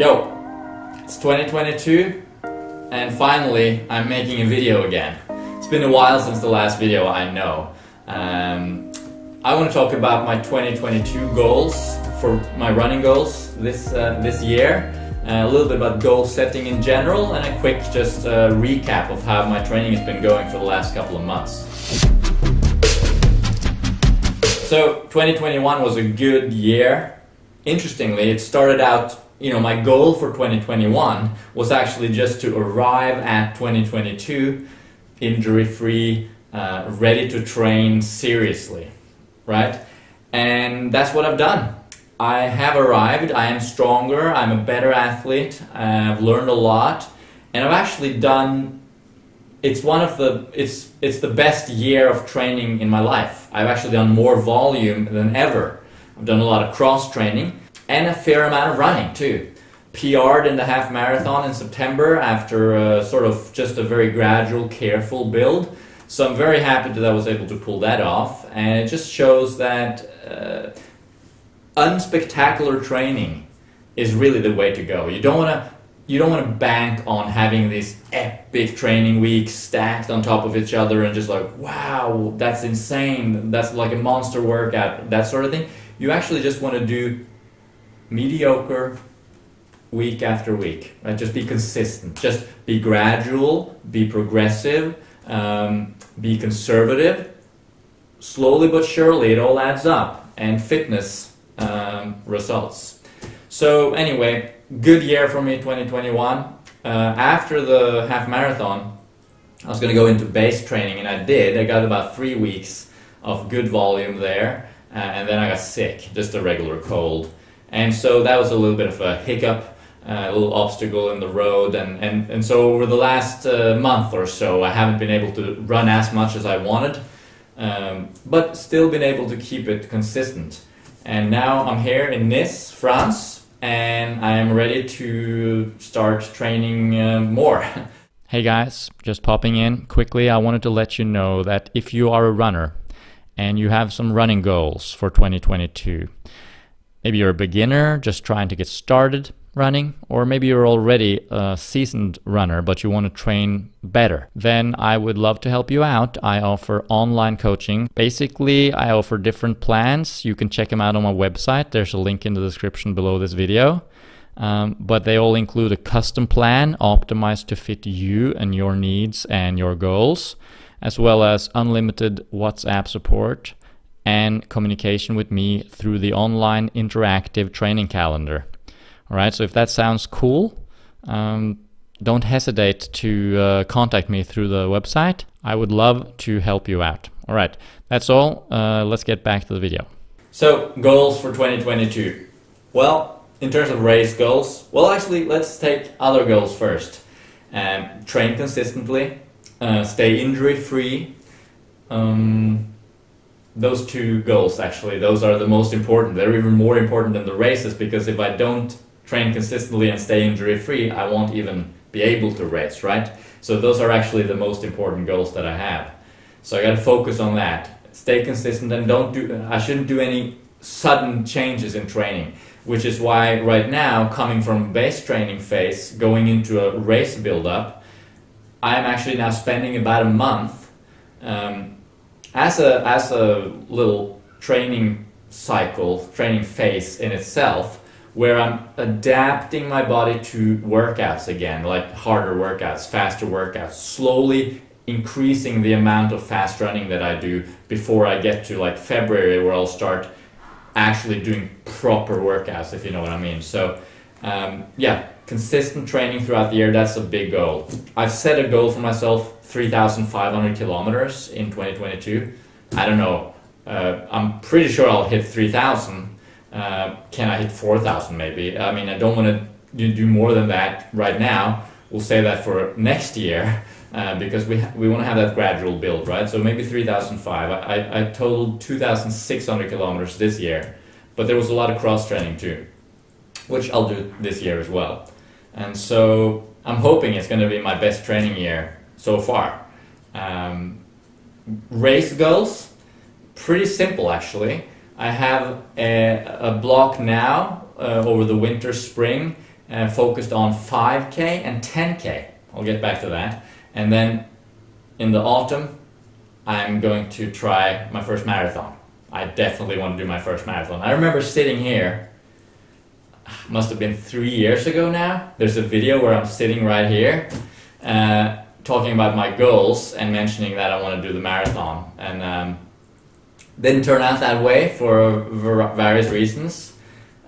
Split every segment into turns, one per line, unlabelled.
Yo, it's 2022 and finally I'm making a video again. It's been a while since the last video, I know. Um, I want to talk about my 2022 goals for my running goals this, uh, this year. Uh, a little bit about goal setting in general and a quick just uh, recap of how my training has been going for the last couple of months. So 2021 was a good year. Interestingly, it started out you know, my goal for 2021 was actually just to arrive at 2022 injury free, uh, ready to train seriously, right? And that's what I've done. I have arrived, I am stronger, I'm a better athlete, I've learned a lot, and I've actually done it's one of the it's it's the best year of training in my life. I've actually done more volume than ever. I've done a lot of cross training and a fair amount of running too. PR'd in the half marathon in September after uh, sort of just a very gradual, careful build. So I'm very happy that I was able to pull that off, and it just shows that uh, unspectacular training is really the way to go. You don't want to you don't want to bank on having these epic training weeks stacked on top of each other and just like wow that's insane that's like a monster workout that sort of thing you actually just want to do mediocre week after week, right? Just be consistent. Just be gradual, be progressive, um, be conservative. Slowly but surely, it all adds up, and fitness um, results. So anyway, good year for me, 2021. Uh, after the half marathon, I was going to go into base training, and I did. I got about three weeks of good volume there, uh, and then I got sick, just a regular cold. And so that was a little bit of a hiccup uh, a little obstacle in the road. And, and, and so over the last uh, month or so I haven't been able to run as much as I wanted um, but still been able to keep it consistent. And now I'm here in Nice, France and I am ready to start training uh, more.
hey guys, just popping in quickly. I wanted to let you know that if you are a runner and you have some running goals for 2022 maybe you're a beginner just trying to get started running, or maybe you're already a seasoned runner but you want to train better, then I would love to help you out. I offer online coaching. Basically, I offer different plans. You can check them out on my website. There's a link in the description below this video. Um, but they all include a custom plan optimized to fit you and your needs and your goals, as well as unlimited WhatsApp support and communication with me through the online interactive training calendar. All right, so if that sounds cool, um, don't hesitate to uh, contact me through the website. I would love to help you out. All right, that's all. Uh, let's get back to the video.
So, goals for 2022. Well, in terms of race goals, well, actually, let's take other goals first. Um, train consistently, uh, stay injury free. Um, those two goals, actually, those are the most important. They're even more important than the races because if I don't train consistently and stay injury free, I won't even be able to race, right? So those are actually the most important goals that I have. So I got to focus on that. Stay consistent and don't do. I shouldn't do any sudden changes in training, which is why right now, coming from base training phase, going into a race build up, I'm actually now spending about a month um, as a as a little training cycle, training phase in itself where I'm adapting my body to workouts again, like harder workouts, faster workouts, slowly increasing the amount of fast running that I do before I get to like February where I'll start actually doing proper workouts, if you know what I mean. So, um, yeah, consistent training throughout the year, that's a big goal. I've set a goal for myself 3,500 kilometers in 2022. I don't know. Uh, I'm pretty sure I'll hit 3,000 uh, can I hit 4,000 maybe? I mean, I don't want to do more than that right now. We'll say that for next year uh, because we, we want to have that gradual build, right? So maybe 3,005. I, I, I totaled 2,600 kilometers this year, but there was a lot of cross training too, which I'll do this year as well. And so I'm hoping it's going to be my best training year so far. Um, race goals, pretty simple actually. I have a, a block now uh, over the winter spring uh, focused on 5k and 10k. I'll get back to that. And then in the autumn, I'm going to try my first marathon. I definitely want to do my first marathon. I remember sitting here, must have been three years ago now. There's a video where I'm sitting right here, uh, talking about my goals and mentioning that I want to do the marathon. And um, didn't turn out that way for various reasons.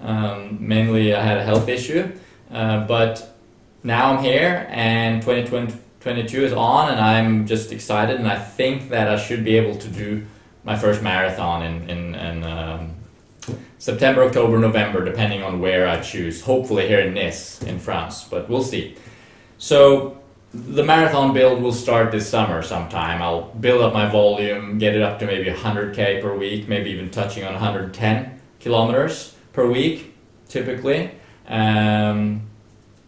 Um, mainly, I had a health issue, uh, but now I'm here, and 2022 is on, and I'm just excited, and I think that I should be able to do my first marathon in in, in um, September, October, November, depending on where I choose. Hopefully here in Nice, in France, but we'll see. So the marathon build will start this summer sometime. I'll build up my volume, get it up to maybe 100k per week, maybe even touching on 110 kilometers per week, typically, um,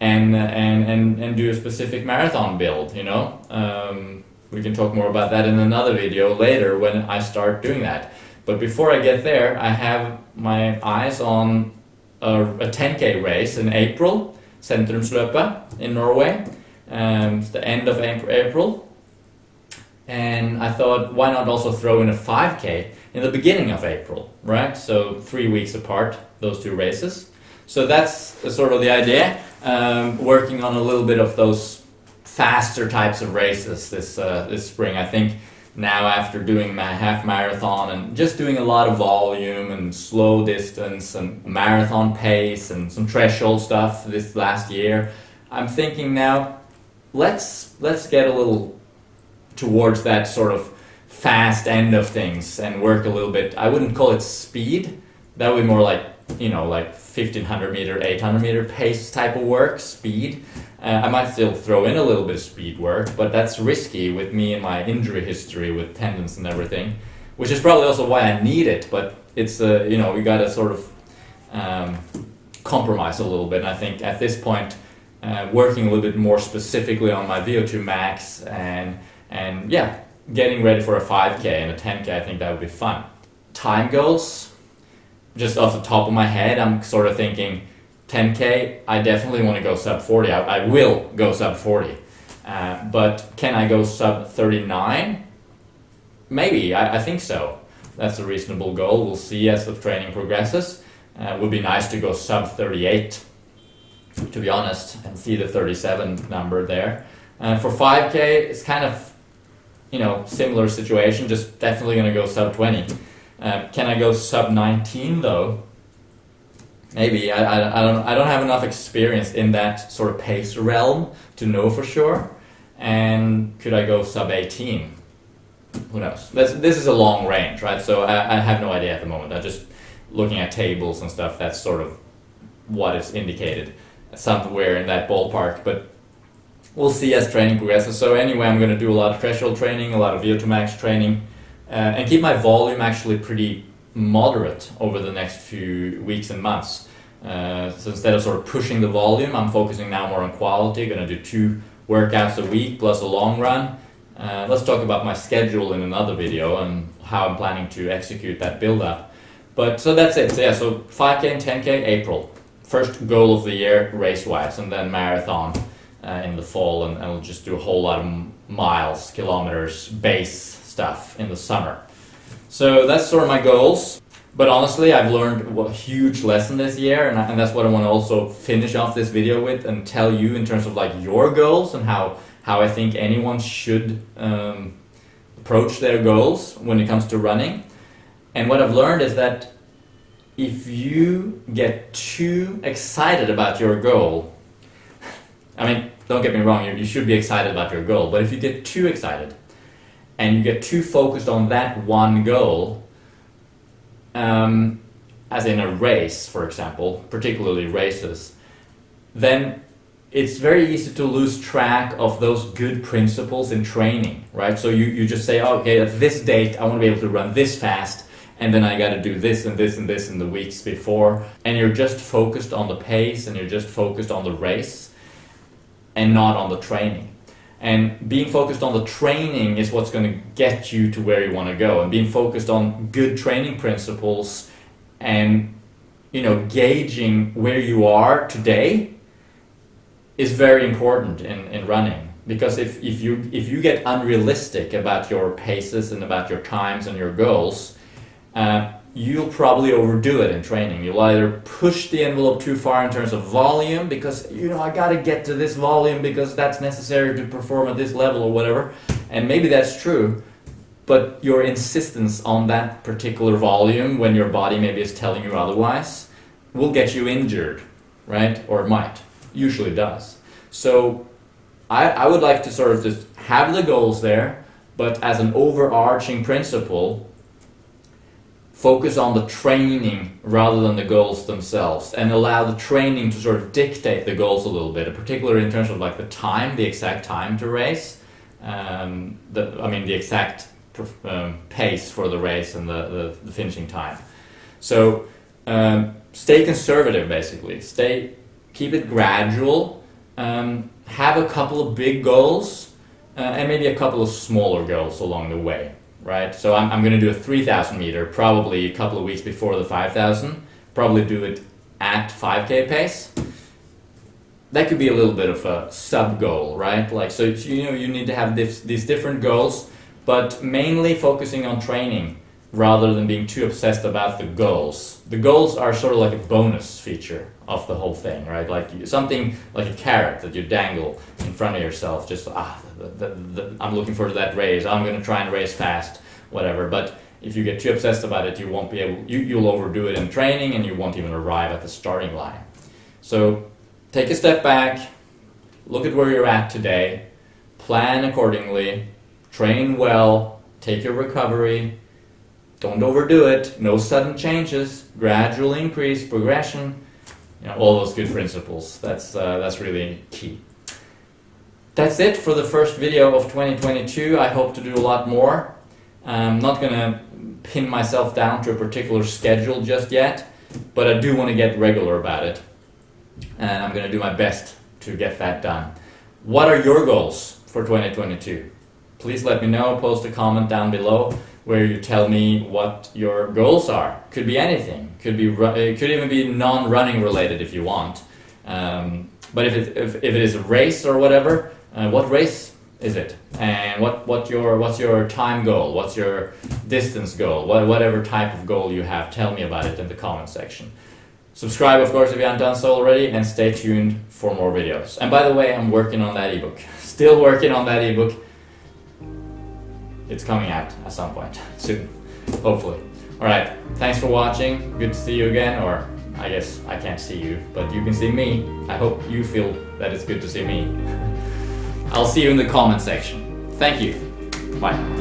and, and and and do a specific marathon build. You know, um, we can talk more about that in another video later when I start doing that. But before I get there, I have my eyes on a, a 10k race in April, Sentrumsløpet in Norway um, the end of April. And I thought, why not also throw in a 5K in the beginning of April, right? So three weeks apart, those two races. So that's sort of the idea. Um, working on a little bit of those faster types of races this uh, this spring. I think now after doing my half marathon and just doing a lot of volume and slow distance and marathon pace and some threshold stuff this last year, I'm thinking now let's let's get a little towards that sort of fast end of things and work a little bit. I wouldn't call it speed. That would be more like you know like 1500 meter, 800 meter pace type of work, speed. Uh, I might still throw in a little bit of speed work, but that's risky with me and my injury history with tendons and everything, which is probably also why I need it. But it's uh, you know we got to sort of um, compromise a little bit. And I think at this point uh, working a little bit more specifically on my VO2 max and and yeah, getting ready for a 5K and a 10K. I think that would be fun. Time goals, just off the top of my head, I'm sort of thinking 10K. I definitely want to go sub 40. I, I will go sub 40, uh, but can I go sub 39? Maybe. I, I think so. That's a reasonable goal. We'll see as the training progresses. Uh, it would be nice to go sub 38 to be honest, and see the 37 number there. And for 5K, it's kind of, you know, similar situation, just definitely going to go sub 20. Uh, can I go sub 19 though? Maybe. I, I, I, don't, I don't have enough experience in that sort of pace realm to know for sure. And could I go sub 18? Who knows? This, this is a long range, right? So I, I have no idea at the moment. I'm just looking at tables and stuff. That's sort of what is indicated somewhere in that ballpark. But we'll see as training progresses. So anyway, I'm going to do a lot of threshold training, a lot of VO2 max training, uh, and keep my volume actually pretty moderate over the next few weeks and months. Uh, so instead of sort of pushing the volume, I'm focusing now more on quality. Going to do two workouts a week plus a long run. Uh, let's talk about my schedule in another video and how I'm planning to execute that build up. But so that's it. So yeah, so 5k and 10k April first goal of the year race wise, and then marathon uh, in the fall, and, and we'll just do a whole lot of miles, kilometers, base stuff in the summer. So that's sort of my goals. But honestly, I've learned a huge lesson this year, and, and that's what I want to also finish off this video with and tell you in terms of like your goals and how how I think anyone should um, approach their goals when it comes to running. And what I've learned is that if you get too excited about your goal, I mean, don't get me wrong, you, should be excited about your goal, but if you get too excited and you get too focused on that one goal, um, as in a race, for example, particularly races, then it's very easy to lose track of those good principles in training, right? So you, you just say, oh, okay, at this date, I want to be able to run this fast and then I got to do this and this and this in the weeks before. And you're just focused on the pace and you're just focused on the race and not on the training. And being focused on the training is what's going to get you to where you want to go. And being focused on good training principles and you know gauging where you are today is very important in, in running because if, if you if you get unrealistic about your paces and about your times and your goals, uh, you'll probably overdo it in training. You'll either push the envelope too far in terms of volume because you know I got to get to this volume because that's necessary to perform at this level or whatever, and maybe that's true. But your insistence on that particular volume when your body maybe is telling you otherwise will get you injured, right? Or might. Usually does. So I, I would like to sort of just have the goals there, but as an overarching principle, focus on the training rather than the goals themselves and allow the training to sort of dictate the goals a little bit, particularly in terms of like the time, the exact time to race, um, the, I mean the exact um, pace for the race and the, the, the finishing time. So um, stay conservative basically, stay, keep it gradual, um, have a couple of big goals uh, and maybe a couple of smaller goals along the way right? So I'm, I'm going to do a 3,000 meter probably a couple of weeks before the 5,000. Probably do it at 5k pace. That could be a little bit of a sub goal, right? Like so, you know, you need to have this, these different goals, but mainly focusing on training rather than being too obsessed about the goals. The goals are sort of like a bonus feature of the whole thing, right? Like something like a carrot that you dangle in front of yourself. Just ah, the, the, the, I'm looking forward to that race. I'm going to try and race fast, whatever. But if you get too obsessed about it, you won't be able. You, you'll overdo it in training, and you won't even arrive at the starting line. So take a step back, look at where you're at today, plan accordingly, train well, take your recovery don't overdo it. No sudden changes. Gradual increase, progression. You know, all those good principles. That's uh, that's really key. That's it for the first video of 2022. I hope to do a lot more. I'm not gonna pin myself down to a particular schedule just yet, but I do want to get regular about it, and I'm gonna do my best to get that done. What are your goals for 2022? Please let me know. Post a comment down below where you tell me what your goals are. Could be anything. Could be it could even be non-running related if you want. Um, but if it, if, if it is a race or whatever, uh, what race is it? And what, what your what's your time goal? What's your distance goal? What, whatever type of goal you have, tell me about it in the comment section. Subscribe, of course, if you haven't done so already, and stay tuned for more videos. And by the way, I'm working on that ebook. Still working on that ebook it's coming out at some point soon, hopefully. All right, thanks for watching. Good to see you again, or I guess I can't see you, but you can see me. I hope you feel that it's good to see me. I'll see you in the comment section. Thank you. Bye.